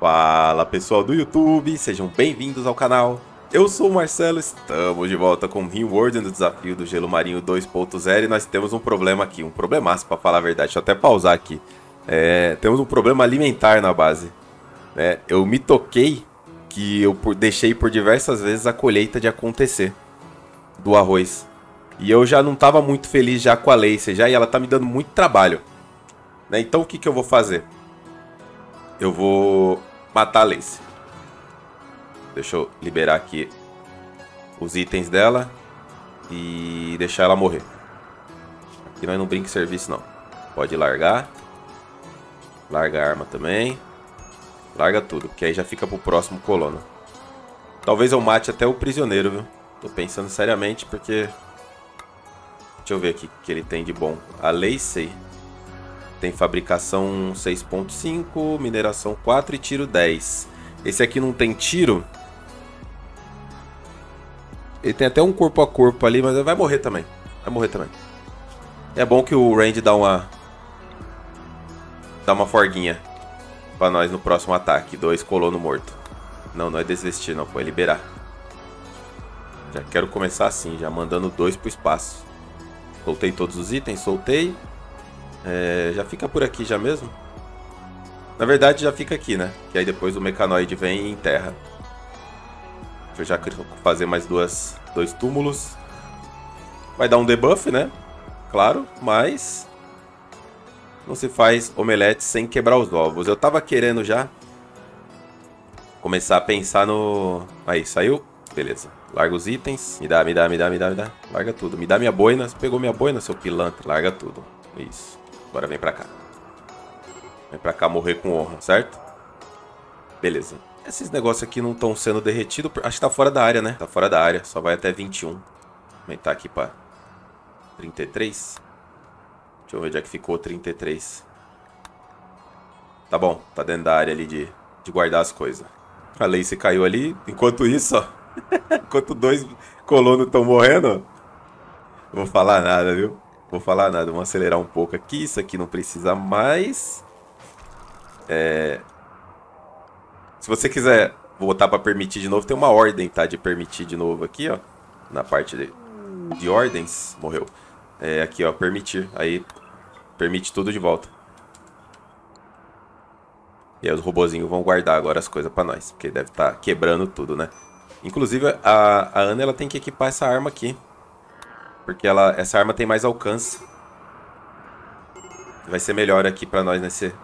Fala pessoal do YouTube, sejam bem-vindos ao canal. Eu sou o Marcelo, estamos de volta com Rimworld no desafio do Gelo Marinho 2.0 e nós temos um problema aqui, um problemaço para falar a verdade, deixa eu até pausar aqui. É, temos um problema alimentar na base. É, eu me toquei que eu deixei por diversas vezes a colheita de acontecer do arroz. E eu já não estava muito feliz já com a Lacey já e ela tá me dando muito trabalho. Né? Então o que, que eu vou fazer? Eu vou matar a Lace. Deixa eu liberar aqui os itens dela e deixar ela morrer. Aqui nós não brinca serviço não. Pode largar. Larga a arma também. Larga tudo, porque aí já fica pro próximo colono. Talvez eu mate até o prisioneiro, viu? Tô pensando seriamente porque... Deixa eu ver aqui o que ele tem de bom. A Lacey tem fabricação 6.5, mineração 4 e tiro 10. Esse aqui não tem tiro. Ele tem até um corpo a corpo ali, mas vai morrer também. Vai morrer também. É bom que o Randy dá uma... Dá uma forguinha. Pra nós no próximo ataque. Dois colono morto. Não, não é desvestir não, pô. É liberar. Já quero começar assim, já mandando dois pro espaço. Soltei todos os itens, soltei. É, já fica por aqui já mesmo? Na verdade já fica aqui, né? Que aí depois o mecanoide vem e enterra. Deixa eu já fazer mais duas, dois túmulos. Vai dar um debuff, né? Claro, mas... Não se faz omelete sem quebrar os ovos. Eu tava querendo já começar a pensar no... Aí, saiu? Beleza. Larga os itens. Me dá, me dá, me dá, me dá, me dá. Larga tudo. Me dá minha boina. Você pegou minha boina, seu pilantra. Larga tudo. Isso. Agora vem pra cá. Vem pra cá morrer com honra, certo? Beleza. Esses negócios aqui não estão sendo derretidos. Acho que tá fora da área, né? Tá fora da área. Só vai até 21. Aumentar aqui pra 33. Deixa eu ver onde é que ficou 33. Tá bom. Tá dentro da área ali de, de guardar as coisas. A Lace caiu ali. Enquanto isso, ó. Enquanto dois colonos estão morrendo. Não vou falar nada, viu? Vou falar nada, vamos acelerar um pouco aqui. Isso aqui não precisa mais. É... Se você quiser voltar para permitir de novo, tem uma ordem, tá? De permitir de novo aqui, ó. Na parte de, de ordens. Morreu. É, aqui, ó, permitir. Aí, permite tudo de volta. E aí os robozinhos vão guardar agora as coisas para nós. Porque deve estar tá quebrando tudo, né? Inclusive, a, a Ana, ela tem que equipar essa arma aqui. Porque ela, essa arma tem mais alcance. Vai ser melhor aqui pra nós nesse...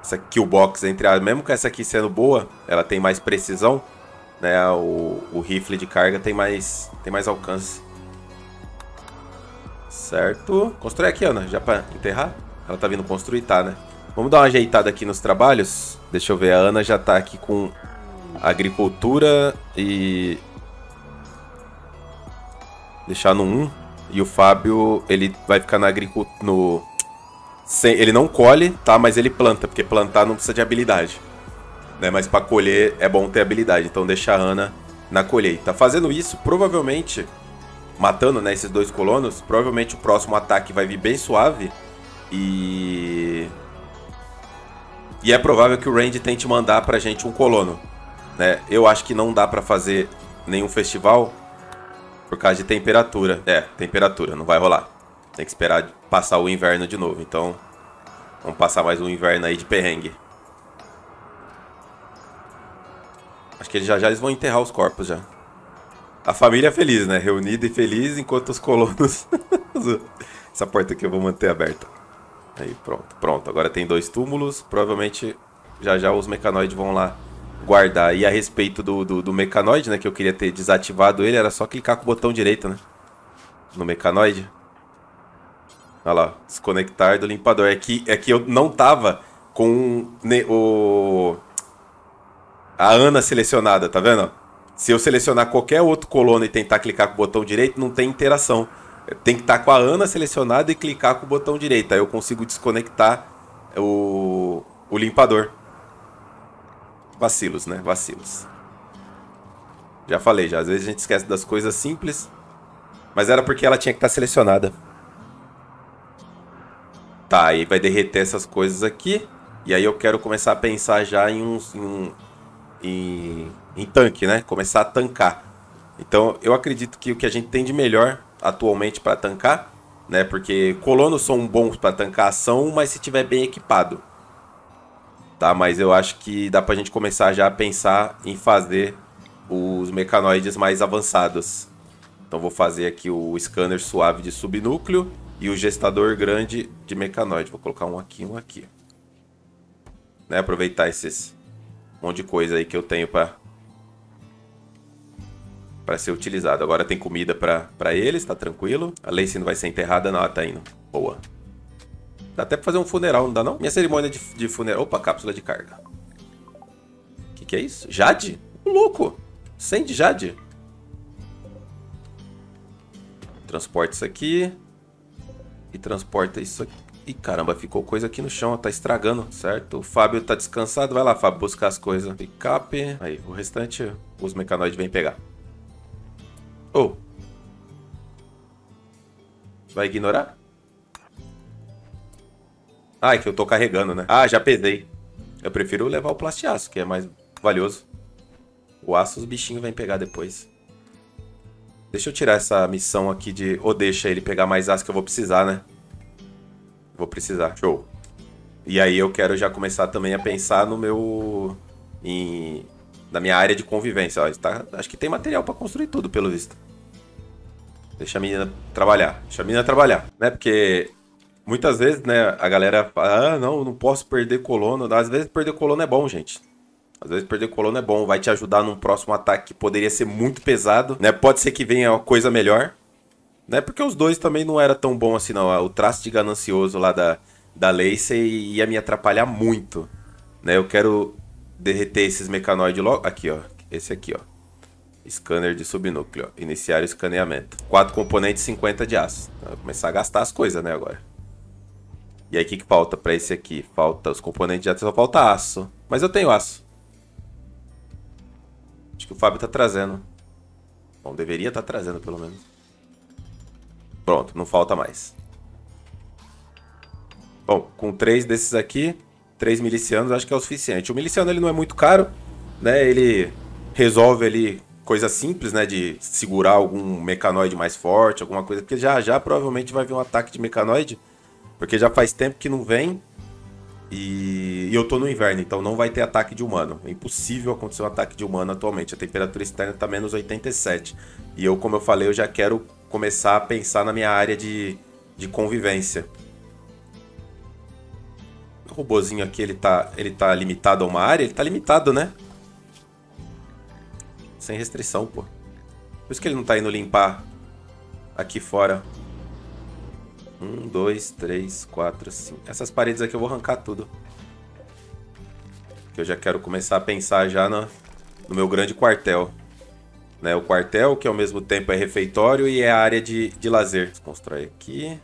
Essa killbox entre a... Mesmo com essa aqui sendo boa, ela tem mais precisão. Né? O, o rifle de carga tem mais, tem mais alcance. Certo. Constrói aqui, Ana, já pra enterrar. Ela tá vindo construir, tá, né? Vamos dar uma ajeitada aqui nos trabalhos. Deixa eu ver, a Ana já tá aqui com agricultura e deixar no 1. E o Fábio, ele vai ficar na agricultura. No... Sem... Ele não colhe, tá? Mas ele planta, porque plantar não precisa de habilidade. Né? Mas para colher é bom ter habilidade. Então deixa a Ana na colheita. Fazendo isso, provavelmente, matando né, esses dois colonos, provavelmente o próximo ataque vai vir bem suave. E. E é provável que o Randy tente mandar pra gente um colono. Né? Eu acho que não dá para fazer nenhum festival por causa de temperatura. É, temperatura, não vai rolar. Tem que esperar passar o inverno de novo. Então, vamos passar mais um inverno aí de perrengue. Acho que já já eles vão enterrar os corpos já. A família é feliz, né? Reunida e feliz, enquanto os colonos... Essa porta aqui eu vou manter aberta. Aí, pronto. Pronto, agora tem dois túmulos. Provavelmente já já os mecanoides vão lá guardar. E a respeito do, do, do mecanoide, né? Que eu queria ter desativado ele, era só clicar com o botão direito, né? No mecanoide. Olha lá, desconectar do limpador. É que, é que eu não tava com o... a Ana selecionada, tá vendo? Se eu selecionar qualquer outro colono e tentar clicar com o botão direito, não tem interação. Tem que estar tá com a Ana selecionada e clicar com o botão direito. Aí eu consigo desconectar o, o limpador. Vacilos, né? Vacilos. Já falei, já. Às vezes a gente esquece das coisas simples. Mas era porque ela tinha que estar selecionada. Tá, aí vai derreter essas coisas aqui. E aí eu quero começar a pensar já em um, em, um, em, em tanque, né? Começar a tancar. Então eu acredito que o que a gente tem de melhor atualmente para tancar, né? Porque colonos são bons para tancar ação, mas se tiver bem equipado. Tá, mas eu acho que dá pra gente começar já a pensar em fazer os mecanoides mais avançados. Então vou fazer aqui o scanner suave de subnúcleo e o gestador grande de mecanoide. Vou colocar um aqui um aqui. Né, aproveitar esses monte de coisa aí que eu tenho para para ser utilizado. Agora tem comida para eles, tá tranquilo. A Lacey não vai ser enterrada, não, ela tá indo. Boa. Dá até pra fazer um funeral, não dá não? Minha cerimônia de, de funeral... Opa, cápsula de carga. O que, que é isso? Jade? louco! Sende Jade. Transporta isso aqui. E transporta isso aqui. Ih, caramba, ficou coisa aqui no chão, tá estragando, certo? O Fábio tá descansado, vai lá, Fábio, buscar as coisas. Picape. Aí, o restante os mecanoides vêm pegar. Oh. Vai ignorar? Ah, é que eu tô carregando, né? Ah, já pesei. Eu prefiro levar o plastiaço, que é mais valioso. O aço os bichinhos vêm pegar depois. Deixa eu tirar essa missão aqui de... Ou deixa ele pegar mais aço que eu vou precisar, né? Vou precisar. Show. E aí eu quero já começar também a pensar no meu... Em... Na minha área de convivência. Ó, tá... Acho que tem material para construir tudo, pelo visto. Deixa a menina trabalhar. Deixa a menina trabalhar. Né? Porque muitas vezes, né, a galera fala, ah, não, não posso perder colono. Às vezes perder colono é bom, gente. Às vezes perder colono é bom, vai te ajudar num próximo ataque que poderia ser muito pesado, né? Pode ser que venha uma coisa melhor, né? Porque os dois também não era tão bom assim, não. O traço de ganancioso lá da, da Lacey ia me atrapalhar muito, né? Eu quero derreter esses mecanoides logo... Aqui, ó. Esse aqui, ó. Scanner de subnúcleo. Iniciar o escaneamento. Quatro componentes, 50 de aço. Vou começar a gastar as coisas, né, agora. E aí, o que, que falta para esse aqui? Falta os componentes de aço, só falta aço. Mas eu tenho aço. Acho que o Fábio tá trazendo. Bom, deveria estar tá trazendo, pelo menos. Pronto, não falta mais. Bom, com três desses aqui, três milicianos, acho que é o suficiente. O miliciano ele não é muito caro, né? Ele resolve ali coisa simples, né? De segurar algum mecanoide mais forte, alguma coisa. Porque já já provavelmente vai vir um ataque de mecanoide. Porque já faz tempo que não vem. E, e, eu tô no inverno, então não vai ter ataque de humano. É impossível acontecer um ataque de humano atualmente. A temperatura externa tá menos 87. E eu, como eu falei, eu já quero começar a pensar na minha área de, de convivência. O robozinho aqui, ele tá, ele tá limitado a uma área? Ele tá limitado, né? Sem restrição, pô. Por isso que ele não tá indo limpar aqui fora. Um, dois, três, quatro, cinco. Essas paredes aqui eu vou arrancar tudo. Que eu já quero começar a pensar já no, no meu grande quartel. Né, o quartel, que ao mesmo tempo é refeitório e é área de, de lazer. Constrói aqui.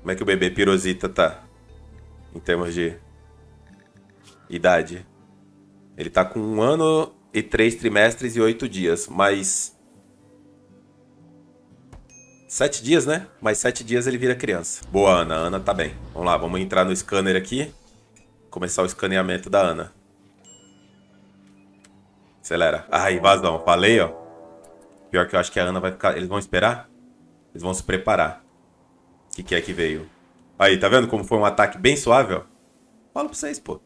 Como é que o bebê pirosita tá? Em termos de idade. Ele tá com um ano e três trimestres e oito dias, mas. Sete dias, né? Mais sete dias ele vira criança. Boa, Ana. Ana tá bem. Vamos lá, vamos entrar no scanner aqui. Começar o escaneamento da Ana. Acelera. Ah, invasão. Falei, ó. Pior que eu acho que a Ana vai ficar... Eles vão esperar? Eles vão se preparar. O que, que é que veio? Aí, tá vendo como foi um ataque bem suave, ó? Falo pra vocês, pô.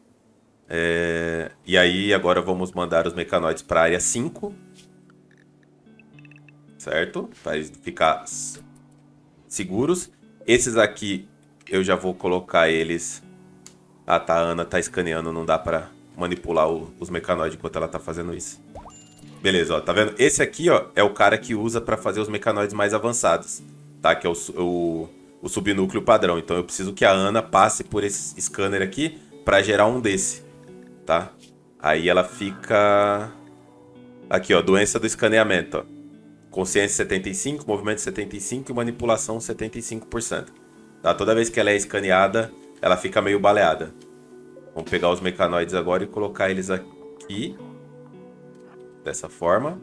É, e aí agora vamos mandar os mecanoides para a área 5. Certo? Para ficar seguros. Esses aqui eu já vou colocar eles... Ah, tá, a Ana tá escaneando, não dá para manipular o, os mecanoides enquanto ela tá fazendo isso. Beleza, ó, tá vendo? Esse aqui, ó, é o cara que usa para fazer os mecanoides mais avançados, tá? Que é o, o, o subnúcleo padrão. Então eu preciso que a Ana passe por esse scanner aqui para gerar um desse tá? Aí ela fica... Aqui, ó, doença do escaneamento, ó. Consciência 75, movimento 75 e manipulação 75%. Tá? Toda vez que ela é escaneada, ela fica meio baleada. Vamos pegar os mecanoides agora e colocar eles aqui. Dessa forma.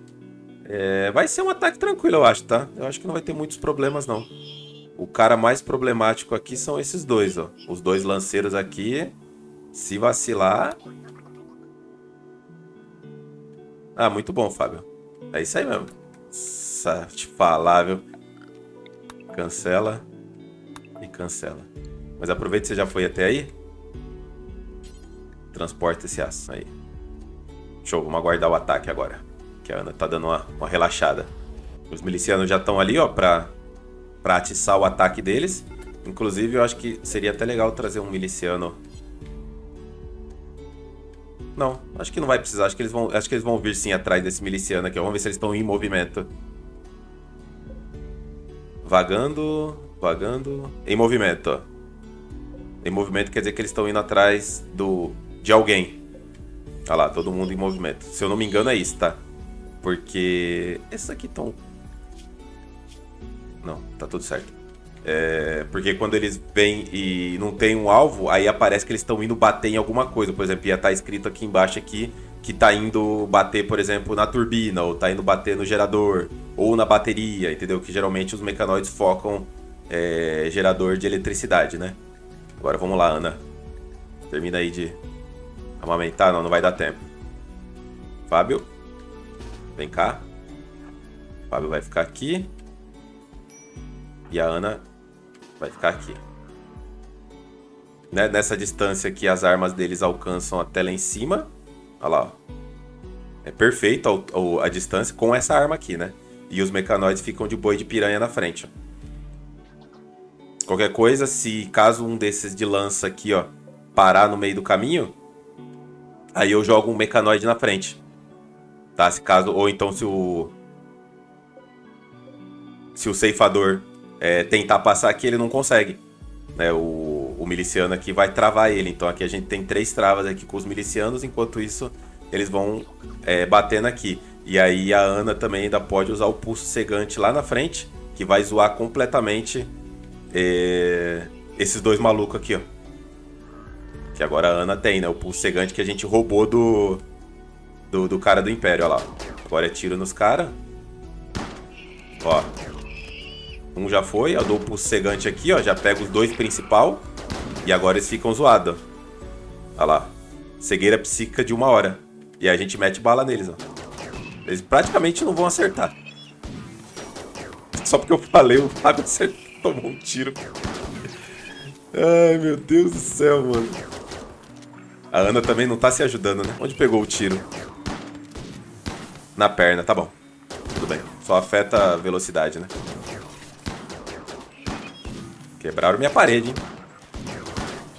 É, vai ser um ataque tranquilo, eu acho, tá? Eu acho que não vai ter muitos problemas, não. o cara mais problemático aqui são esses dois, ó. Os dois lanceiros aqui. Se vacilar... Ah, muito bom, Fábio. É isso aí mesmo. Nossa, te falar, viu? Cancela. E cancela. Mas aproveita que você já foi até aí. Transporta esse aço aí. Show, vamos aguardar o ataque agora. Que a Ana tá dando uma, uma relaxada. Os milicianos já estão ali, ó, pra, pra atiçar o ataque deles. Inclusive, eu acho que seria até legal trazer um miliciano. Não, acho que não vai precisar. Acho que eles vão, acho que eles vão vir sim atrás desse miliciano aqui. Vamos ver se eles estão em movimento. Vagando, vagando. Em movimento, ó. Em movimento quer dizer que eles estão indo atrás do de alguém. Olha lá, todo mundo em movimento. Se eu não me engano é isso, tá? Porque esses aqui estão não, tá tudo certo. É, porque quando eles vêm e não tem um alvo, aí aparece que eles estão indo bater em alguma coisa. Por exemplo, ia estar tá escrito aqui embaixo aqui que tá indo bater, por exemplo, na turbina, ou tá indo bater no gerador, ou na bateria, entendeu? Que geralmente os mecanoides focam é, gerador de eletricidade, né? Agora vamos lá, Ana. Termina aí de amamentar. Não, não vai dar tempo. Fábio, vem cá. Fábio vai ficar aqui. E a Ana vai ficar aqui. Né? Nessa distância que as armas deles alcançam até lá em cima. Olha lá. É perfeito a, a distância com essa arma aqui, né? E os mecanoides ficam de boi de piranha na frente. Qualquer coisa, se caso um desses de lança aqui, ó, parar no meio do caminho, aí eu jogo um mecanoide na frente. Tá? Se caso, ou então se o se o ceifador é, tentar passar aqui, ele não consegue. Né? O, o miliciano aqui vai travar ele. Então aqui a gente tem três travas aqui com os milicianos, enquanto isso eles vão é, batendo aqui. E aí a Ana também ainda pode usar o pulso cegante lá na frente, que vai zoar completamente é, esses dois malucos aqui, ó. Que agora a Ana tem, né? O pulso cegante que a gente roubou do, do, do cara do Império, ó lá. Agora é tiro nos caras. Ó, um já foi, eu dou o cegante aqui, ó. Já pego os dois principal. E agora eles ficam zoados. Olha lá. Cegueira psíquica de uma hora. E a gente mete bala neles, ó. Eles praticamente não vão acertar. Só porque eu falei, o Fábio acertou, tomou um tiro. Ai, meu Deus do céu, mano. A Ana também não tá se ajudando, né? Onde pegou o tiro? Na perna, tá bom. Tudo bem. Só afeta a velocidade, né? Quebraram minha parede, hein?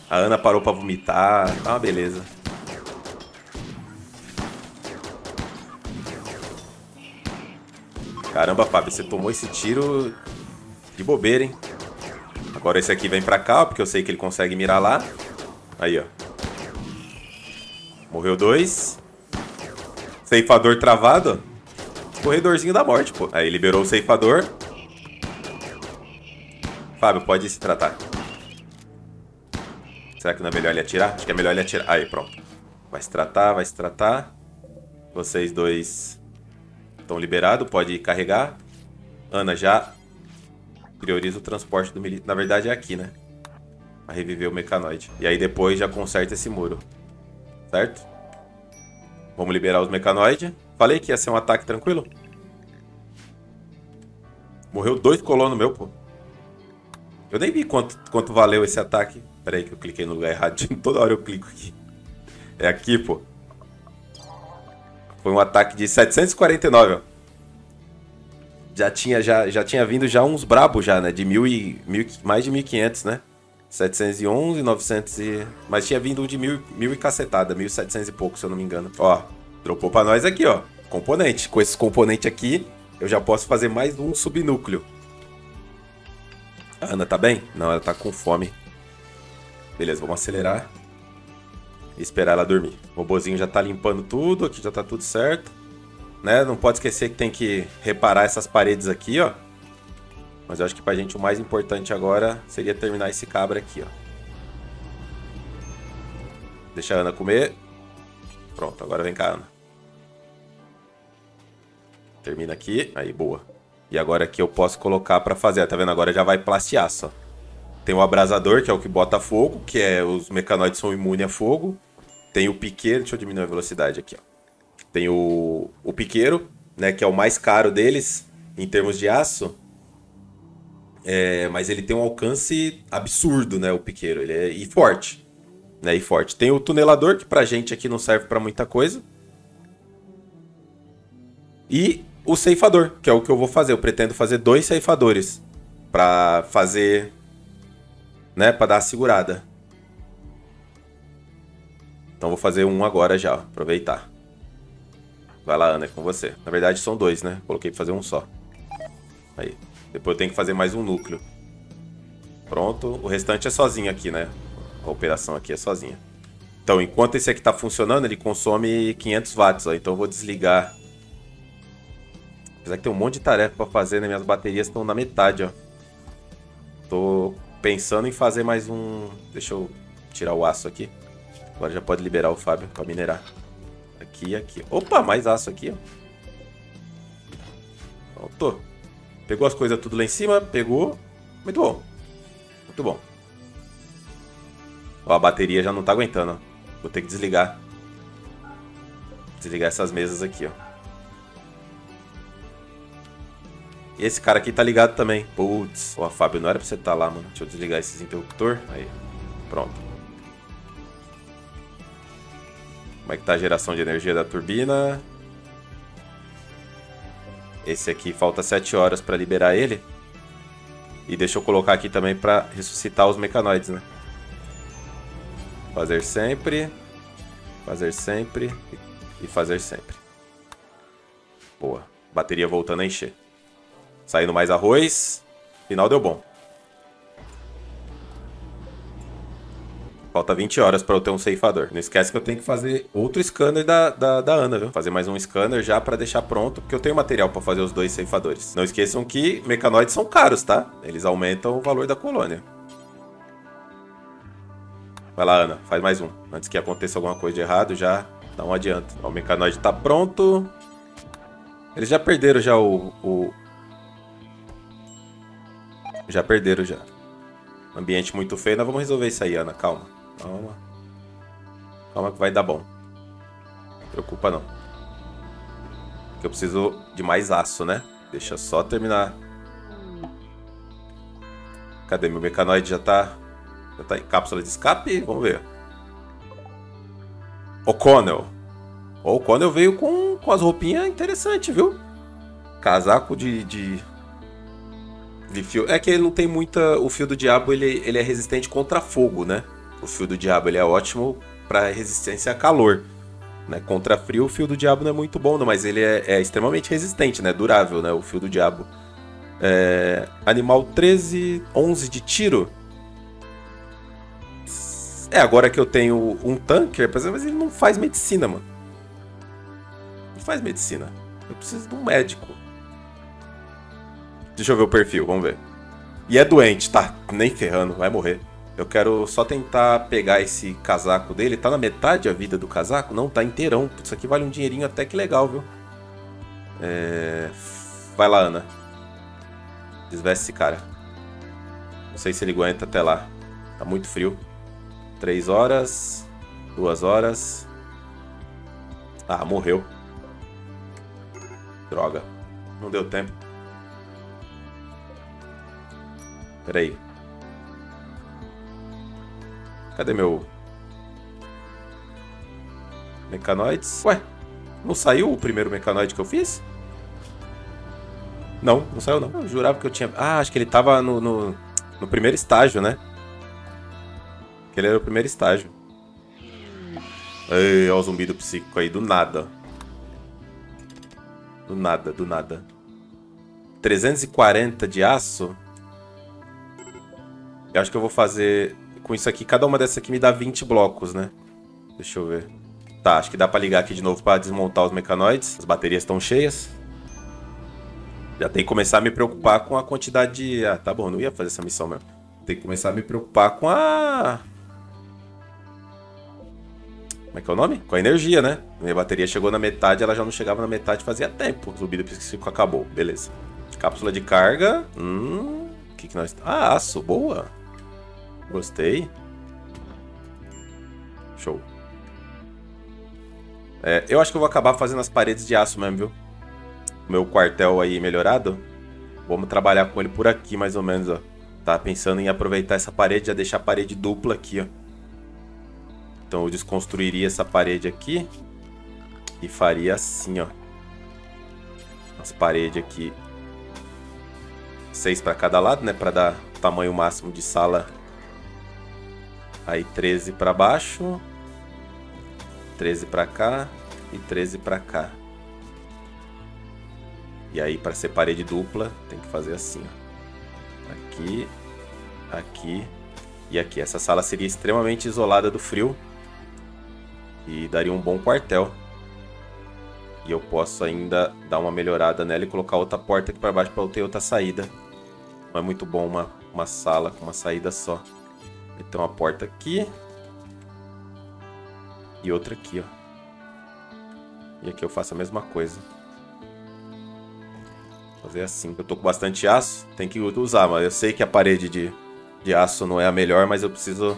A Ana parou pra vomitar. Tá uma beleza. Caramba, Fábio, você tomou esse tiro de bobeira, hein? Agora esse aqui vem pra cá, porque eu sei que ele consegue mirar lá. Aí, ó. Morreu dois. Ceifador travado. Corredorzinho da morte, pô. Aí liberou o ceifador. Fábio, pode se tratar. Será que não é melhor ele atirar? Acho que é melhor ele atirar. Aí, pronto. Vai se tratar, vai se tratar. Vocês dois estão liberados, pode carregar. Ana, já prioriza o transporte do militar. Na verdade é aqui, né? Pra reviver o mecanoide. E aí depois já conserta esse muro. Certo? Vamos liberar os mecanoides. Falei que ia ser um ataque tranquilo. Morreu dois colonos meu, pô. Eu nem vi quanto, quanto valeu esse ataque. Pera aí que eu cliquei no lugar errado. Toda hora eu clico aqui. É aqui, pô. Foi um ataque de 749, ó. Já tinha, já, já tinha vindo já uns brabos já, né? De mil e, mil, mais de 1.500, né? 711, 900 e... Mas tinha vindo um de mil, mil e cacetada, 1.700 e pouco, se eu não me engano. Ó, dropou pra nós aqui, ó. Componente. Com esse componente aqui, eu já posso fazer mais um subnúcleo. A Ana tá bem? Não, ela tá com fome. Beleza, vamos acelerar. E esperar ela dormir. O robozinho já tá limpando tudo, aqui já tá tudo certo. Né? Não pode esquecer que tem que reparar essas paredes aqui, ó. Mas eu acho que pra gente o mais importante agora seria terminar esse cabra aqui, ó. Deixa a Ana comer. Pronto, agora vem cá, Ana. Termina aqui. Aí, boa. E agora aqui eu posso colocar pra fazer. Tá vendo? Agora já vai plastiar só. Tem o abrasador, que é o que bota fogo, que é os mecanoides são imunes a fogo. Tem o piqueiro, deixa eu diminuir a velocidade aqui, ó. Tem o, o piqueiro, né, que é o mais caro deles em termos de aço. É, mas ele tem um alcance absurdo, né, o piqueiro, ele é e forte, né, e forte. Tem o tunelador que pra gente aqui não serve para muita coisa. E o ceifador, que é o que eu vou fazer. Eu pretendo fazer dois ceifadores para fazer né, para dar a segurada. Então vou fazer um agora já, aproveitar. Vai lá, Ana, é com você. Na verdade são dois, né? Coloquei pra fazer um só. Aí. Depois eu tenho que fazer mais um núcleo. Pronto. O restante é sozinho aqui, né? A operação aqui é sozinha. Então, enquanto esse aqui tá funcionando, ele consome 500 watts. Ó. Então eu vou desligar. Apesar que tem um monte de tarefa pra fazer, né? Minhas baterias estão na metade, ó. Tô pensando em fazer mais um... Deixa eu tirar o aço aqui. Agora já pode liberar o Fábio pra minerar. Aqui e aqui. Opa, mais aço aqui, ó. Pronto. Pegou as coisas tudo lá em cima, pegou. Muito bom. Muito bom. Ó, a bateria já não tá aguentando, ó. Vou ter que desligar. Desligar essas mesas aqui, ó. Esse cara aqui tá ligado também. Putz. Ó, Fábio, não era pra você estar tá lá, mano. Deixa eu desligar esses interruptor. Aí. Pronto. Como é que tá a geração de energia da turbina? Esse aqui falta 7 horas para liberar ele. E deixa eu colocar aqui também para ressuscitar os mecanoides, né? Fazer sempre. Fazer sempre. E fazer sempre. Boa. Bateria voltando a encher. Saindo mais arroz. Final deu bom. Falta 20 horas para eu ter um ceifador. Não esquece que eu tenho que fazer outro scanner da, da, da Ana, viu? Fazer mais um scanner já para deixar pronto, porque eu tenho material para fazer os dois ceifadores. Não esqueçam que mecanoides são caros, tá? Eles aumentam o valor da colônia. Vai lá, Ana, faz mais um. Antes que aconteça alguma coisa de errado, já dá um adianto. O mecanoide tá pronto. Eles já perderam já o, o... Já perderam já. Ambiente muito feio. Nós vamos resolver isso aí, Ana. Calma. Calma. Calma que vai dar bom. Não preocupa não. Porque eu preciso de mais aço, né? Deixa só terminar. Cadê? Meu mecanoide já tá... Já tá em cápsula de escape? Vamos ver. O'Connell. O O'Connell veio com, com as roupinhas interessantes, viu? Casaco de, de, de fio. É que ele não tem muita. O fio do diabo ele, ele é resistente contra fogo, né? O fio do diabo ele é ótimo para resistência a calor. Né? Contra frio, o fio do diabo não é muito bom, não, mas ele é, é extremamente resistente, né? Durável, né? O fio do diabo. É... Animal 13, 11 de tiro. É, agora que eu tenho um tanque, mas ele não faz medicina, mano. Não faz medicina. Eu preciso de um médico. Deixa eu ver o perfil, vamos ver. E é doente, tá? Nem ferrando, vai morrer. Eu quero só tentar pegar esse casaco dele. Tá na metade a vida do casaco? Não, tá inteirão. Isso aqui vale um dinheirinho até que legal, viu? É... Vai lá, Ana. Desveste esse cara. Não sei se ele aguenta até lá. Tá muito frio. Três horas. Duas horas. Ah, morreu. Droga. Não deu tempo. Peraí. Cadê meu... Mecanoides? Ué, não saiu o primeiro mecanoide que eu fiz? Não, não saiu não. Eu jurava que eu tinha... Ah, acho que ele tava no, no, no primeiro estágio, né? Que ele era o primeiro estágio. Ei, olha o zumbido psíquico aí, do nada. Do nada, do nada. 340 de aço? Eu acho que eu vou fazer com isso aqui, cada uma dessas aqui me dá 20 blocos, né? Deixa eu ver. Tá, acho que dá pra ligar aqui de novo pra desmontar os mecanoides. As baterias estão cheias. Já tem que começar a me preocupar com a quantidade de... Ah, tá bom, não ia fazer essa missão mesmo. Tem que começar a me preocupar com a... Como é que é o nome? Com a energia, né? Minha bateria chegou na metade, ela já não chegava na metade fazia tempo. Zumbido psíquico acabou, beleza. Cápsula de carga. Hum. O que, que nós. Ah, aço. Boa. Gostei. Show. É, eu acho que eu vou acabar fazendo as paredes de aço mesmo, viu? Meu quartel aí melhorado. Vamos trabalhar com ele por aqui, mais ou menos, ó. Tá pensando em aproveitar essa parede, já deixar a parede dupla aqui, ó. Então eu desconstruiria essa parede aqui. E faria assim, ó. As paredes aqui. Seis para cada lado, né? Para dar o tamanho máximo de sala. Aí 13 para baixo. 13 para cá e 13 para cá. E aí para ser parede dupla, tem que fazer assim, ó. Aqui, aqui e aqui. Essa sala seria extremamente isolada do frio e daria um bom quartel. E eu posso ainda dar uma melhorada nela e colocar outra porta aqui para baixo para eu ter outra saída. Não é muito bom uma, uma sala com uma saída só. Então a porta aqui, e outra aqui, ó. E aqui eu faço a mesma coisa. Fazer assim. Eu tô com bastante aço, tem que usar, mas eu sei que a parede de, de aço não é a melhor, mas eu preciso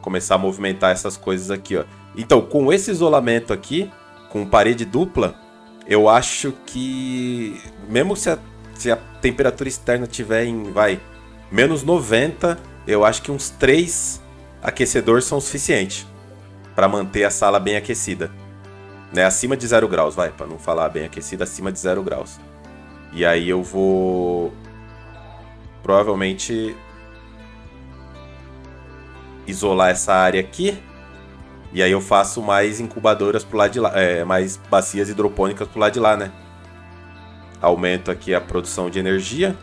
começar a movimentar essas coisas aqui, ó. Então, com esse isolamento aqui, com parede dupla, eu acho que mesmo se a, se a temperatura externa tiver em, vai, menos 90, eu acho que uns 3 aquecedores são suficientes para manter a sala bem aquecida. Né? Acima de 0 graus, vai, para não falar bem aquecida, acima de 0 graus. E aí eu vou provavelmente isolar essa área aqui. E aí eu faço mais incubadoras pro lado de lá, é, mais bacias hidropônicas pro lado de lá, né? Aumento aqui a produção de energia.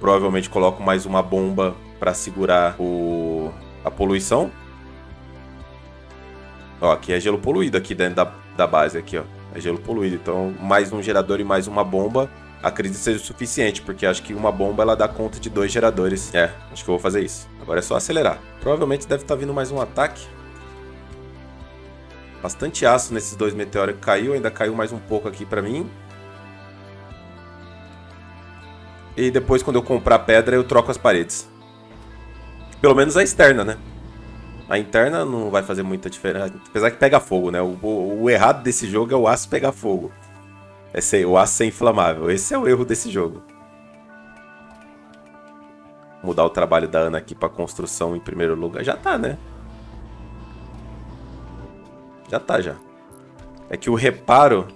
Provavelmente coloco mais uma bomba para segurar o, a poluição. Ó, aqui é gelo poluído aqui dentro da, da base aqui, ó. É gelo poluído. Então, mais um gerador e mais uma bomba, acredito seja o suficiente, porque acho que uma bomba ela dá conta de dois geradores. É, acho que eu vou fazer isso. Agora é só acelerar. Provavelmente deve estar tá vindo mais um ataque. Bastante aço nesses dois meteoros que caiu, ainda caiu mais um pouco aqui pra mim. E depois, quando eu comprar pedra, eu troco as paredes. Pelo menos a externa, né? A interna não vai fazer muita diferença. Apesar que pega fogo, né? O, o, o errado desse jogo é o aço pegar fogo. É o aço ser inflamável. Esse é o erro desse jogo. Mudar o trabalho da Ana aqui pra construção em primeiro lugar. Já tá, né? Já tá, já. É que o reparo...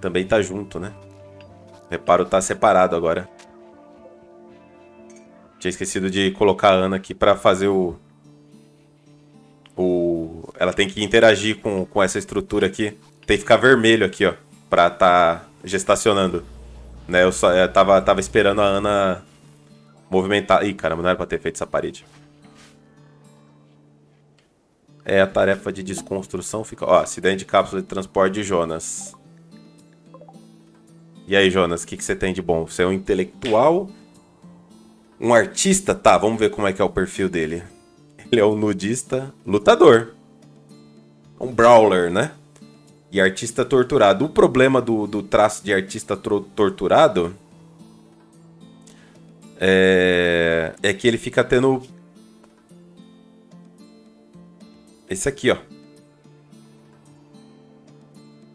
Também tá junto, né? O reparo tá separado agora. Tinha esquecido de colocar a Ana aqui para fazer o, o. Ela tem que interagir com, com essa estrutura aqui. Tem que ficar vermelho aqui, ó. Pra tá gestacionando. Né? Eu só eu tava, tava esperando a Ana movimentar. Ih, caramba, não era pra ter feito essa parede. É a tarefa de desconstrução. Fica. Ó, acidente de cápsula de transporte de Jonas. E aí, Jonas, o que, que você tem de bom? Você é um intelectual um artista, tá, vamos ver como é que é o perfil dele. Ele é um nudista lutador. Um brawler, né? E artista torturado. O problema do, do traço de artista torturado é, é que ele fica tendo. Esse aqui, ó.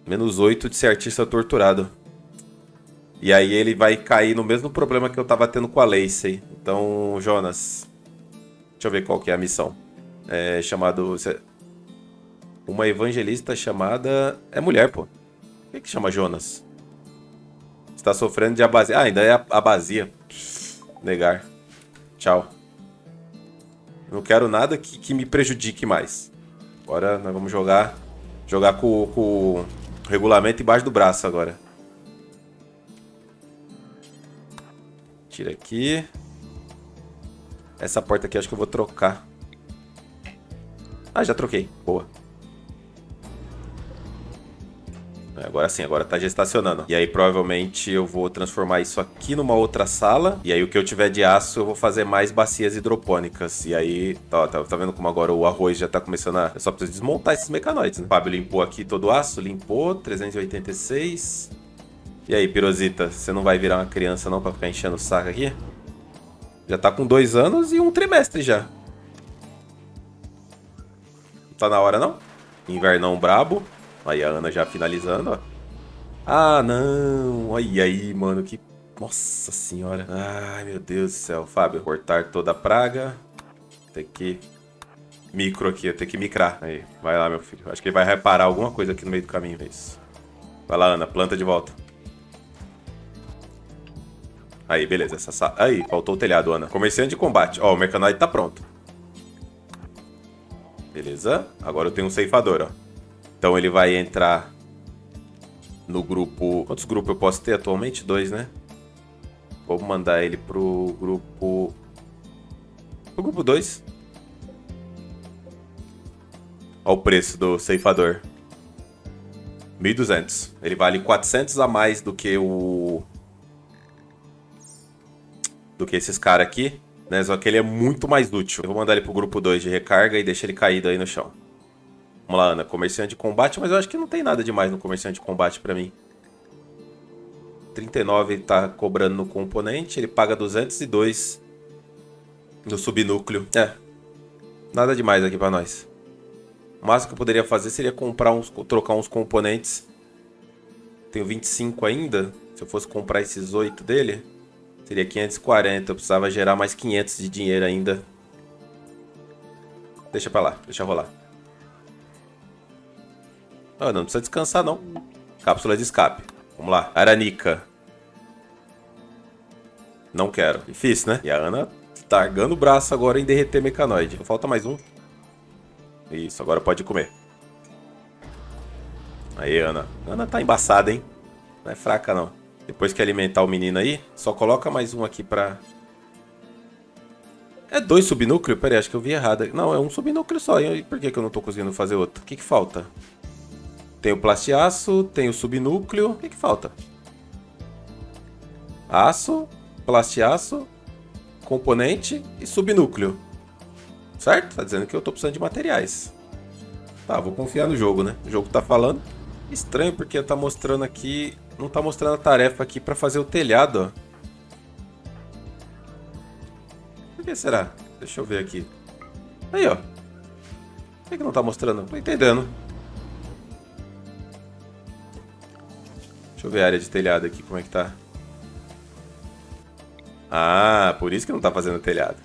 Menos 8 de ser artista torturado. E aí ele vai cair no mesmo problema que eu tava tendo com a Lacey. Então, Jonas, deixa eu ver qual que é a missão. É chamado... Uma evangelista chamada... É mulher, pô. Por que, que chama Jonas? Está sofrendo de abasia. Ah, ainda é abasia. Negar. Tchau. Não quero nada que, que me prejudique mais. Agora nós vamos jogar... Jogar com, o regulamento embaixo do braço agora. Tira aqui. Essa porta aqui acho que eu vou trocar. Ah, já troquei. Boa. Agora sim, agora tá gestacionando. E aí provavelmente eu vou transformar isso aqui numa outra sala. E aí o que eu tiver de aço eu vou fazer mais bacias hidropônicas. E aí, tá, tá, tá vendo como agora o arroz já tá começando a... Eu só preciso desmontar esses mecanoides, né? O Fábio limpou aqui todo o aço, limpou, 386. E aí, Pirosita, você não vai virar uma criança não pra ficar enchendo o saco aqui? Já tá com dois anos e um trimestre já. Tá na hora não? Invernão brabo. Aí a Ana já finalizando, ó. Ah, não. Olha aí, mano, que... Nossa senhora. Ai, meu Deus do céu. Fábio, cortar toda a praga. Tem que... Micro aqui, eu tenho que micrar. Aí, vai lá, meu filho. Acho que ele vai reparar alguma coisa aqui no meio do caminho. É isso. Vai lá, Ana, planta de volta. Aí, beleza. Essa sa... Aí, faltou o telhado, Ana. Comerciante de combate. Ó, o Mercanoide tá pronto. Beleza. Agora eu tenho um ceifador, ó. Então ele vai entrar no grupo... Quantos grupos eu posso ter atualmente? Dois, né? Vou mandar ele pro grupo... Pro grupo 2. Olha o preço do ceifador. 1.200. Ele vale 400 a mais do que o do que esses caras aqui, né? Só que ele é muito mais útil. Eu vou mandar ele pro grupo 2 de recarga e deixar ele caído aí no chão. Vamos lá, Ana. Comerciante de combate, mas eu acho que não tem nada demais no comerciante de combate pra mim. 39 ele tá cobrando no componente, ele paga 202 no subnúcleo. É, nada demais aqui pra nós. O máximo que eu poderia fazer seria comprar uns, trocar uns componentes. Tenho 25 ainda. Se eu fosse comprar esses 8 dele, Seria 540, eu precisava gerar mais 500 de dinheiro ainda. Deixa pra lá, deixa rolar. Ah, não precisa descansar não. Cápsula de escape. Vamos lá. Aranica. Não quero. Difícil, né? E a Ana targando o braço agora em derreter mecanoide. Falta mais um. Isso, agora pode comer. Aí, Ana. Ana tá embaçada, hein? Não é fraca, não. Depois que alimentar o menino aí, só coloca mais um aqui pra... É dois subnúcleos? Pera aí, acho que eu vi errado. Não, é um subnúcleo só. E por que, que eu não tô conseguindo fazer outro? O que, que falta? Tem o plastiaço, tem o subnúcleo. O que, que falta? Aço, plastiaço, componente e subnúcleo. Certo? Tá dizendo que eu tô precisando de materiais. Tá, vou confiar no jogo, né? O jogo tá falando. Estranho porque tá mostrando aqui não tá mostrando a tarefa aqui pra fazer o telhado, ó. Por que será? Deixa eu ver aqui. Aí, ó. Por que, não tá mostrando? Tô entendendo. Deixa eu ver a área de telhado aqui, como é que tá. Ah, por isso que não tá fazendo telhado.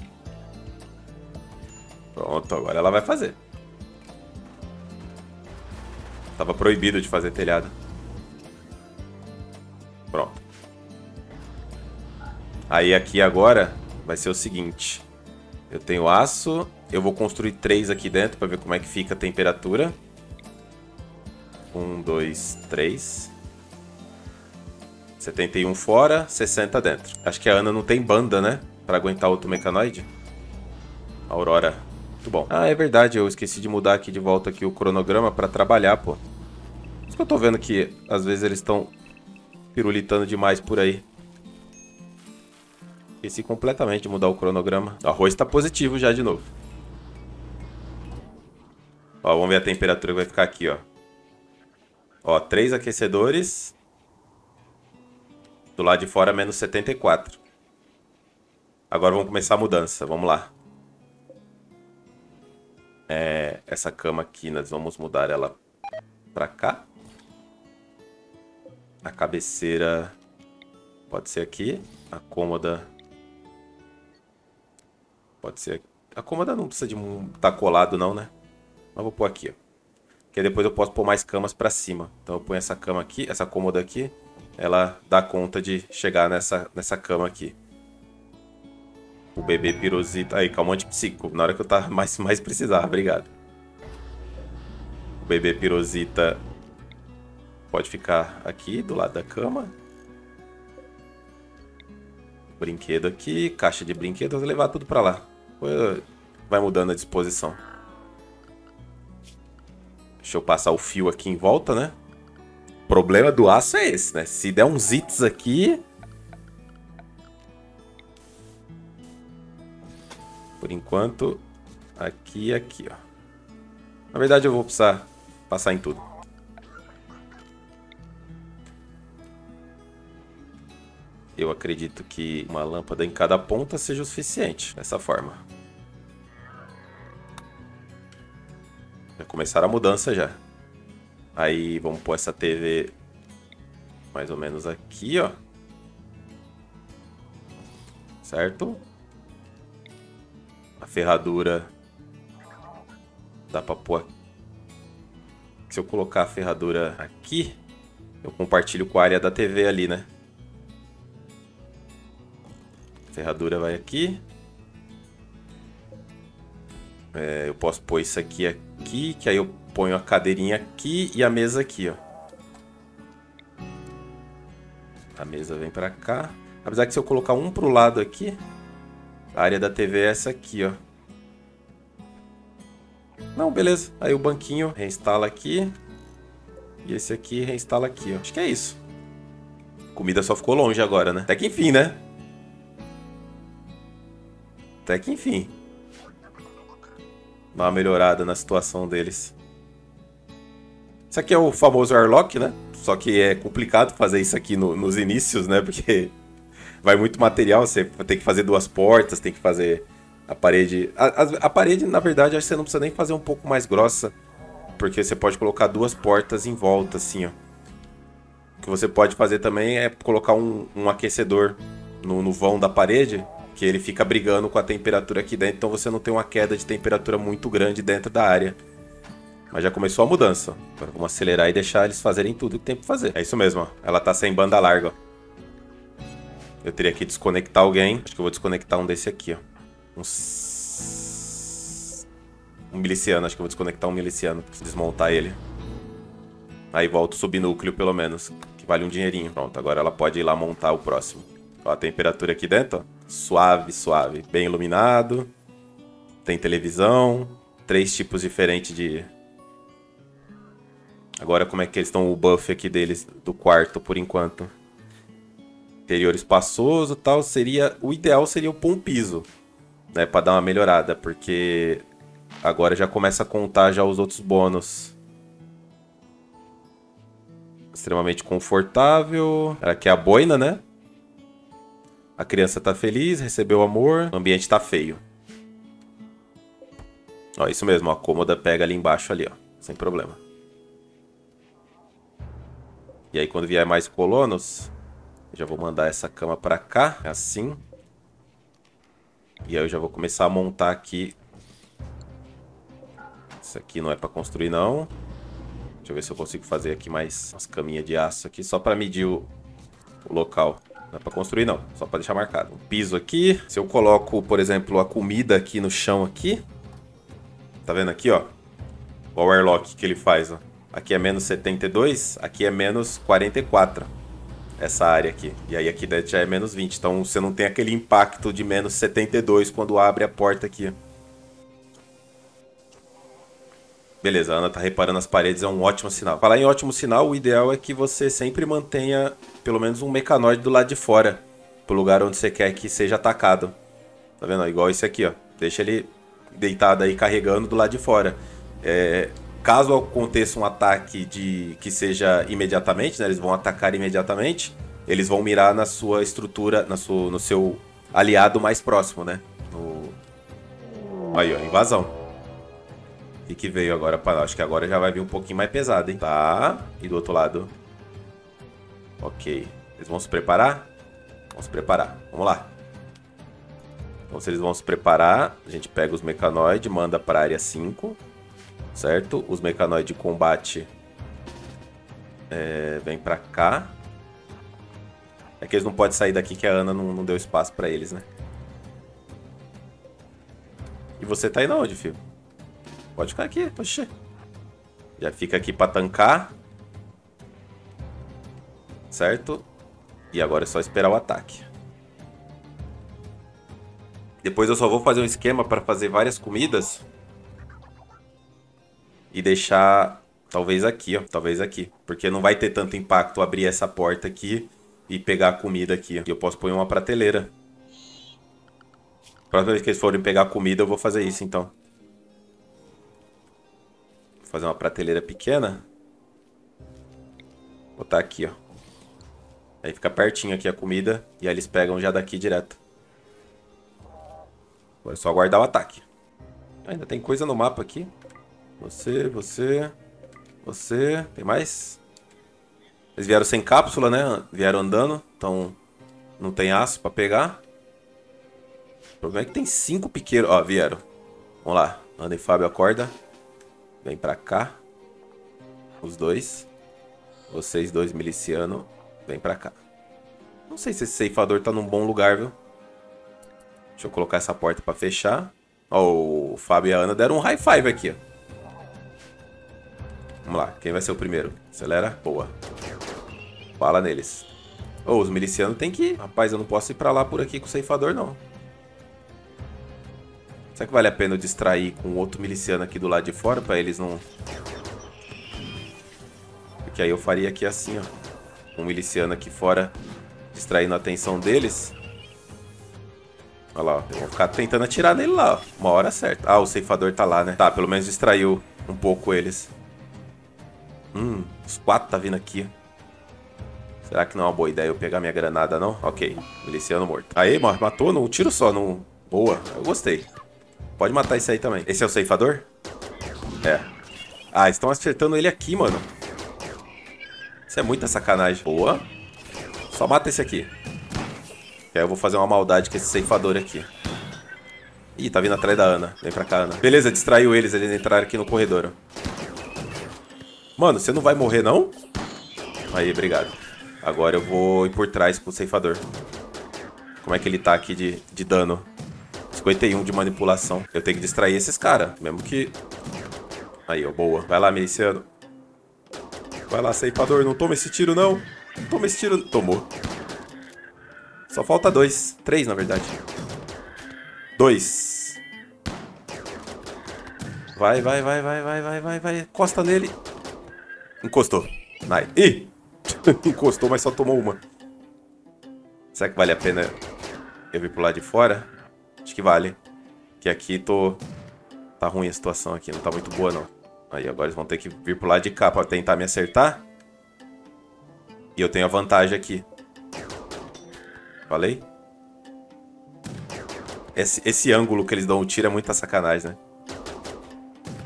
Pronto, agora ela vai fazer. Tava proibido de fazer telhado. Aí aqui agora vai ser o seguinte. Eu tenho aço. Eu vou construir três aqui dentro para ver como é que fica a temperatura. Um, dois, três. 71 fora, 60 dentro. Acho que a Ana não tem banda, né? Pra aguentar outro mecanoide. Aurora. Muito bom. Ah, é verdade. Eu esqueci de mudar aqui de volta aqui o cronograma pra trabalhar, pô. Isso que eu tô vendo que às vezes eles estão pirulitando demais por aí. Esqueci completamente de mudar o cronograma. O arroz está positivo já de novo. Ó, vamos ver a temperatura que vai ficar aqui, ó. Ó, três aquecedores. Do lado de fora, menos 74. Agora vamos começar a mudança. Vamos lá. É, essa cama aqui, nós vamos mudar ela pra cá. A cabeceira pode ser aqui. A cômoda pode ser... A cômoda não precisa de um... tá colado não, né? Mas vou pôr aqui, ó. Porque depois eu posso pôr mais camas pra cima. Então eu ponho essa cama aqui, essa cômoda aqui. Ela dá conta de chegar nessa, nessa cama aqui. O bebê pirosita... Aí, calmante psíquico. Na hora que eu tava mais, mais precisar, obrigado. O bebê pirosita Pode ficar aqui do lado da cama. Brinquedo aqui, caixa de brinquedos, levar tudo para lá. Vai mudando a disposição. Deixa eu passar o fio aqui em volta, né? O problema do aço é esse, né? Se der uns hits aqui... Por enquanto, aqui e aqui, ó. Na verdade, eu vou precisar passar em tudo. Eu acredito que uma lâmpada em cada ponta seja o suficiente, dessa forma. Já começaram a mudança já. Aí vamos pôr essa TV mais ou menos aqui, ó. Certo? A ferradura dá pra pôr... Se eu colocar a ferradura aqui, eu compartilho com a área da TV ali, né? Ferradura vai aqui. É, eu posso pôr isso aqui aqui, que aí eu ponho a cadeirinha aqui e a mesa aqui, ó. A mesa vem pra cá. Apesar que se eu colocar um pro lado aqui, a área da TV é essa aqui, ó. Não, beleza. Aí o banquinho reinstala aqui. E esse aqui reinstala aqui, ó. Acho que é isso. comida só ficou longe agora, né? Até que enfim, né? Até que enfim. Dá uma melhorada na situação deles. Isso aqui é o famoso airlock, né? Só que é complicado fazer isso aqui no, nos inícios, né? Porque vai muito material, você tem que fazer duas portas, tem que fazer a parede. A, a, a parede, na verdade, acho que você não precisa nem fazer um pouco mais grossa. Porque você pode colocar duas portas em volta, assim, ó. O que você pode fazer também é colocar um, um aquecedor no, no vão da parede que ele fica brigando com a temperatura aqui dentro, então você não tem uma queda de temperatura muito grande dentro da área. Mas já começou a mudança. Agora vamos acelerar e deixar eles fazerem tudo que tem pra fazer. É isso mesmo, ó. Ela tá sem banda larga. Eu teria que desconectar alguém. Acho que eu vou desconectar um desse aqui, ó. Um... Um miliciano. Acho que eu vou desconectar um miliciano. Desmontar ele. Aí volta o subnúcleo, pelo menos. Que vale um dinheirinho. Pronto, agora ela pode ir lá montar o próximo. Ó, a temperatura aqui dentro, ó. Suave, suave. Bem iluminado. Tem televisão. Três tipos diferentes de... Agora como é que eles estão o buff aqui deles do quarto por enquanto. Interior espaçoso tal. Seria... O ideal seria o um piso. Né, pra dar uma melhorada. Porque agora já começa a contar já os outros bônus extremamente confortável. Aqui é a boina, né? A criança tá feliz, recebeu amor, o ambiente tá feio. Ó, isso mesmo, a cômoda pega ali embaixo ali, ó, sem problema. E aí quando vier mais colonos, já vou mandar essa cama pra cá, assim. E aí eu já vou começar a montar aqui. Isso aqui não é pra construir não. Deixa eu ver se eu consigo fazer aqui mais umas caminhas de aço aqui, só pra medir o, o local. Não é pra construir, não. Só pra deixar marcado. Um piso aqui. Se eu coloco, por exemplo, a comida aqui no chão aqui. Tá vendo aqui, ó? O airlock que ele faz, ó. Aqui é menos 72, aqui é menos 44. Essa área aqui. E aí aqui já é menos 20. Então você não tem aquele impacto de menos 72 quando abre a porta aqui, Beleza, a Ana tá reparando as paredes, é um ótimo sinal. Falar em ótimo sinal, o ideal é que você sempre mantenha pelo menos um mecanoide do lado de fora, pro lugar onde você quer que seja atacado. Tá vendo? Igual esse aqui, ó. Deixa ele deitado aí carregando do lado de fora. É, caso aconteça um ataque de que seja imediatamente, né, eles vão atacar imediatamente, eles vão mirar na sua estrutura, na sua, no seu aliado mais próximo, né? No... Aí, ó, invasão. O que, veio agora para Acho que agora já vai vir um pouquinho mais pesado, hein? Tá. E do outro lado? Ok. Eles vão se preparar? Vamos se preparar. Vamos lá. Então, se eles vão se preparar, a gente pega os mecanoides, manda para a área 5. Certo? Os mecanoides de combate é, vem para cá. É que eles não podem sair daqui que a Ana não, não deu espaço para eles, né? E você tá indo onde, filho? Pode ficar aqui, poxa. Já fica aqui pra tancar. Certo? E agora é só esperar o ataque. Depois eu só vou fazer um esquema para fazer várias comidas. E deixar, talvez aqui, ó. Talvez aqui. Porque não vai ter tanto impacto abrir essa porta aqui e pegar a comida aqui. E eu posso pôr uma prateleira. Próxima vez que eles forem pegar comida, eu vou fazer isso, então fazer uma prateleira pequena. Botar aqui, ó. Aí fica pertinho aqui a comida e aí eles pegam já daqui direto. Agora é só aguardar o ataque. Ainda tem coisa no mapa aqui. Você, você, você. Tem mais? Eles vieram sem cápsula, né? Vieram andando, então não tem aço pra pegar. O problema é que tem cinco piqueiros. Ó, vieram. Vamos lá. Ana e Fábio acorda. Vem pra cá. Os dois. Vocês dois milicianos. Vem pra cá. Não sei se esse ceifador tá num bom lugar, viu? Deixa eu colocar essa porta pra fechar. Ó, o Fábio e a Ana deram um high five aqui, ó. Vamos lá, quem vai ser o primeiro? Acelera, boa. Fala neles. Ô, oh, os milicianos tem que... Rapaz, eu não posso ir pra lá por aqui com o ceifador, não. Será que vale a pena eu distrair com outro miliciano aqui do lado de fora pra eles não... Porque aí eu faria aqui assim, ó. Um miliciano aqui fora distraindo a atenção deles. Olha lá, ó. Eu vou ficar tentando atirar nele lá, ó. Uma hora certa. Ah, o ceifador tá lá, né? Tá, pelo menos distraiu um pouco eles. Hum, os quatro tá vindo aqui. Será que não é uma boa ideia eu pegar minha granada, não? Ok, miliciano morto. Aí, matou num tiro só, num... Boa, eu gostei. Pode matar esse aí também. Esse é o ceifador? É. Ah, estão acertando ele aqui, mano. Isso é muita sacanagem. Boa. Só mata esse aqui. Que aí eu vou fazer uma maldade com esse ceifador aqui. Ih, tá vindo atrás da Ana. Vem pra cá, Ana. Beleza, distraiu eles. Eles entraram aqui no corredor. Mano, você não vai morrer, não? Aí, obrigado. Agora eu vou ir por trás com o ceifador. Como é que ele tá aqui de, de dano? 51 de manipulação. Eu tenho que distrair esses caras. Mesmo que... Aí, ó, boa. Vai lá, miliciano. Vai lá, ceifador. Não toma esse tiro, não. Não toma esse tiro. Tomou. Só falta dois. Três, na verdade. Dois. Vai, vai, vai, vai, vai, vai, vai, vai. Costa nele. Encostou. Nice. Ih! Encostou, mas só tomou uma. Será que vale a pena eu vir pro lado de fora? Acho que vale. Que aqui tô... Tá ruim a situação aqui, não tá muito boa não. Aí agora eles vão ter que vir pro lado de cá pra tentar me acertar. E eu tenho a vantagem aqui. Falei? Esse, esse ângulo que eles dão o tiro é muita sacanagem, né?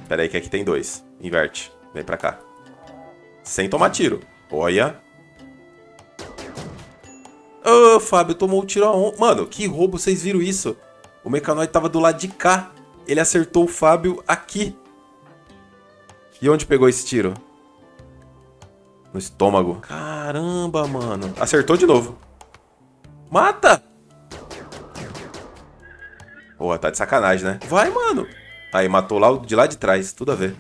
Pera aí que aqui tem dois. Inverte. Vem pra cá. Sem tomar tiro. Olha. Ô, oh, Fábio, tomou o tiro aonde? Mano, que roubo, vocês viram isso? O Mecanoid tava do lado de cá. Ele acertou o Fábio aqui. E onde pegou esse tiro? No estômago. Caramba, mano. Acertou de novo. Mata! Porra, tá de sacanagem, né? Vai, mano. Aí, matou lá de lá de trás. Tudo a ver.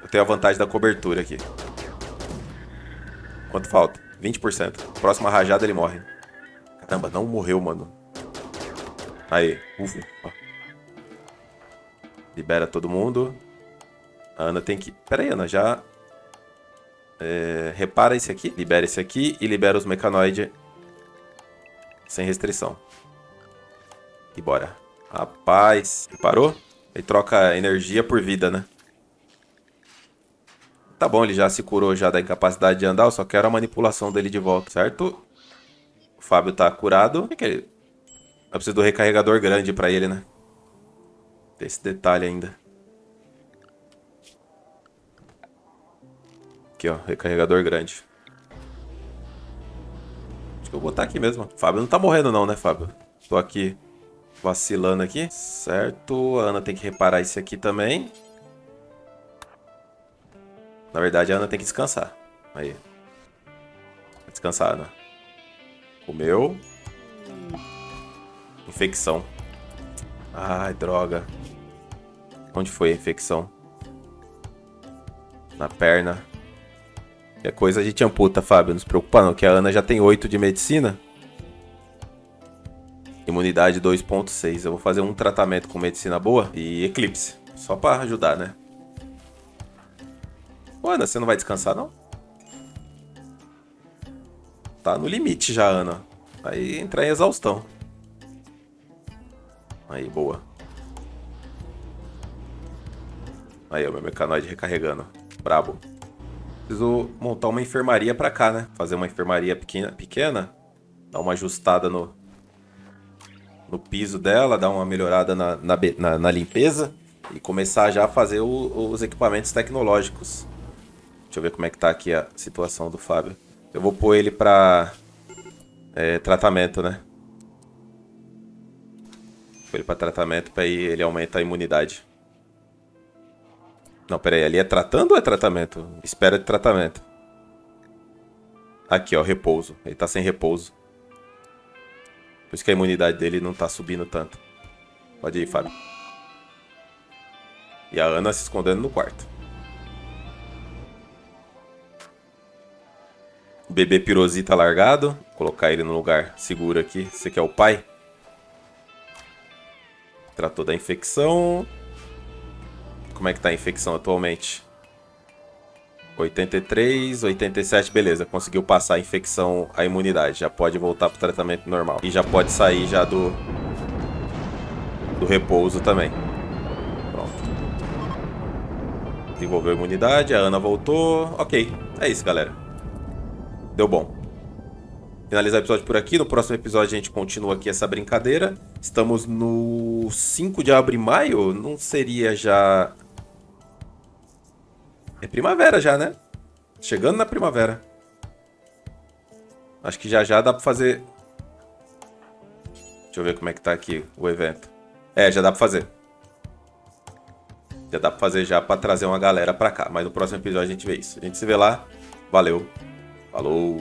Eu tenho a vantagem da cobertura aqui. Quanto falta? 20%. Próxima rajada ele morre. Caramba, não morreu, mano. Aí, ufa. Libera todo mundo. A Ana tem que... Pera aí, Ana, já... É... Repara esse aqui. Libera esse aqui e libera os mecanoides sem restrição. E bora. Rapaz, parou? Ele troca energia por vida, né? Tá bom, ele já se curou já da incapacidade de andar, eu só quero a manipulação dele de volta, certo? O Fábio tá curado. O que, que ele... Eu preciso do recarregador grande pra ele, né? Tem esse detalhe ainda. Aqui, ó. Recarregador grande. Acho que eu vou botar aqui mesmo. Fábio não tá morrendo não, né, Fábio? Tô aqui vacilando aqui. Certo. A Ana tem que reparar esse aqui também. Na verdade, a Ana tem que descansar. Aí. Descansar, Ana. Comeu. Infecção. Ai, droga. Onde foi a infecção? Na perna. É coisa a gente amputa, Fábio. Não se preocupa não, que a Ana já tem 8 de medicina. Imunidade 2.6. Eu vou fazer um tratamento com medicina boa e eclipse. Só pra ajudar, né? Ô, Ana, você não vai descansar, não? Tá no limite já, Ana. Aí entrar em exaustão. Aí, boa. Aí, o meu mecanoide recarregando. Brabo. Preciso montar uma enfermaria pra cá, né? Fazer uma enfermaria pequena, pequena. Dar uma ajustada no, no piso dela, dar uma melhorada na, na, na, na limpeza. E começar já a fazer o, os equipamentos tecnológicos. Deixa eu ver como é que tá aqui a situação do Fábio. Eu vou pôr ele pra é, tratamento, né? Ele pra tratamento, pra ele aumenta a imunidade. Não, pera aí, ali é tratando ou é tratamento? Espera de tratamento. Aqui, ó, repouso. Ele tá sem repouso. Por isso que a imunidade dele não tá subindo tanto. Pode ir, Fábio. E a Ana se escondendo no quarto. O bebê pirosita largado. Vou colocar ele no lugar seguro aqui. Aqui é o pai. Tratou da infecção. Como é que tá a infecção atualmente? 83, 87, beleza. Conseguiu passar a infecção, a imunidade. Já pode voltar pro tratamento normal. E já pode sair já do... Do repouso também. Pronto. Desenvolveu a imunidade, a Ana voltou. Ok, é isso, galera. Deu bom. Finalizar o episódio por aqui. No próximo episódio a gente continua aqui essa brincadeira. Estamos no 5 de abril e maio. Não seria já é primavera já, né? Chegando na primavera. Acho que já já dá pra fazer... Deixa eu ver como é que tá aqui o evento. É, já dá pra fazer. Já dá pra fazer já pra trazer uma galera pra cá. Mas no próximo episódio a gente vê isso. A gente se vê lá. Valeu. Falou.